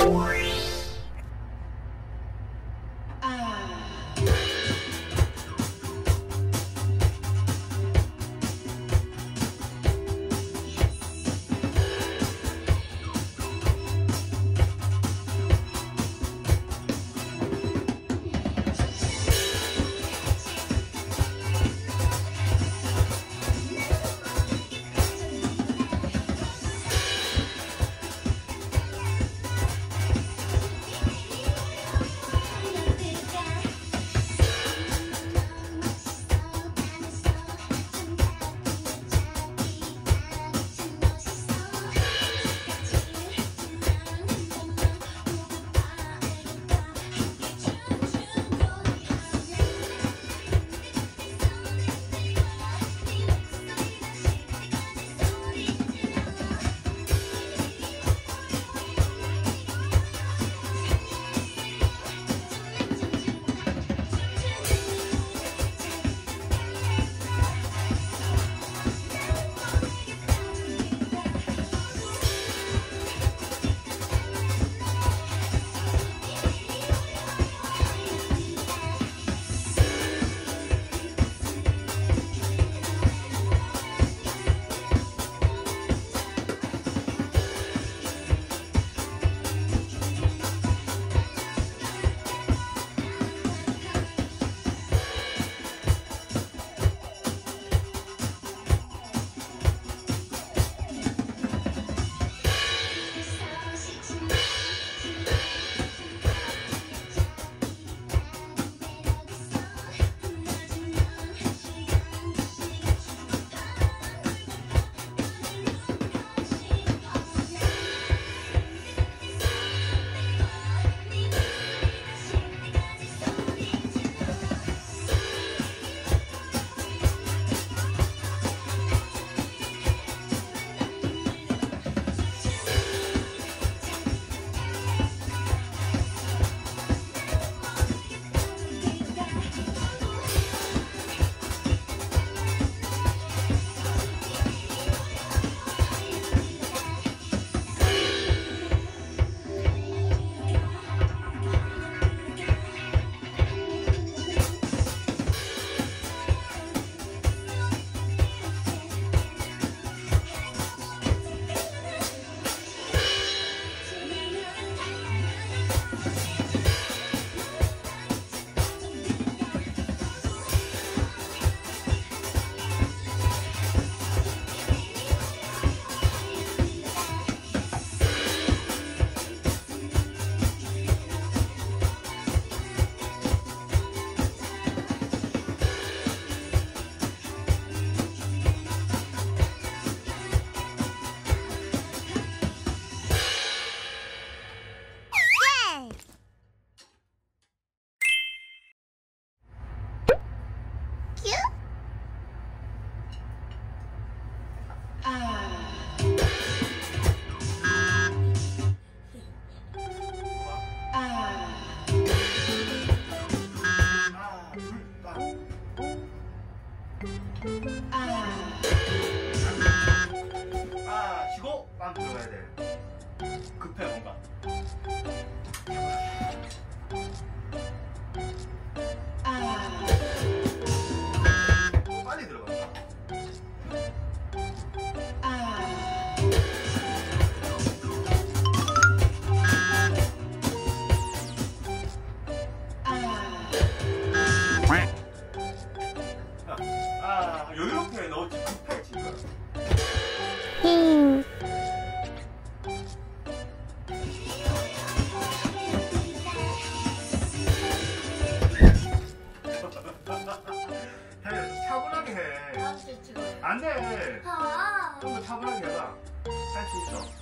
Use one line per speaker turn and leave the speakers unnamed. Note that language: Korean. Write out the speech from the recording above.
Bye. 아 쉬고 빵 들어가야 돼 급해 뭔가 아 여유롭게 넣었지 급해 지금
힝.
해 차분하게 해
아, 진짜.
안돼
아.
좀더 차분하게 해봐 할 수 있어